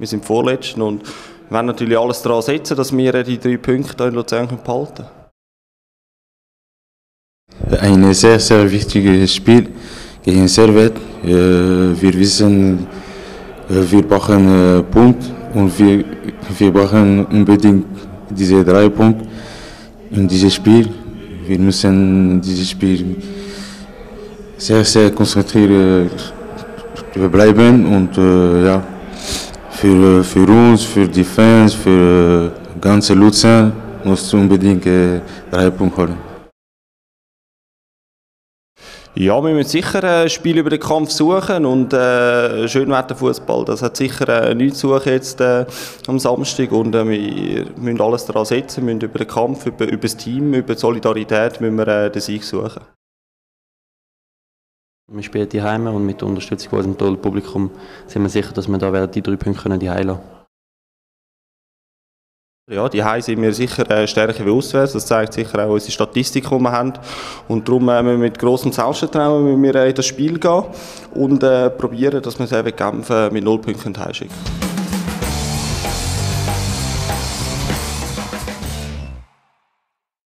Wir sind Vorletzten und werden natürlich alles daran setzen, dass wir die drei Punkte in Luzern behalten können. Ein sehr, sehr wichtiges Spiel gegen Servet. Wir wissen, wir brauchen Punkt und wir, wir brauchen unbedingt diese drei Punkte in diesem Spiel. Wir müssen dieses Spiel sehr, sehr konzentriert bleiben und äh, ja, für, für uns, für die Fans, für ganze Luzern musst du unbedingt äh, drei Punkte holen. Ja, wir müssen sicher ein Spiel über den Kampf suchen und äh, Schönwetterfußball, das hat sicher äh, nichts zu suchen jetzt äh, am Samstag und äh, wir müssen alles daran setzen, müssen über den Kampf, über, über das Team, über die Solidarität müssen wir äh, den Sieg suchen. Wir spielen die Heime und mit der Unterstützung von unserem tollen Publikum sind wir sicher, dass wir da die drei Punkte können die heilen. Ja, die Heim sind wir sicher äh, stärker wie auswärts. Das zeigt sicher auch unsere Statistik, die wir haben. Und darum äh, müssen wir mit grossem Selbstvertrauen müssen wir in das Spiel gehen und äh, probieren, dass wir es eben kämpfen mit null Punkten heimschicken.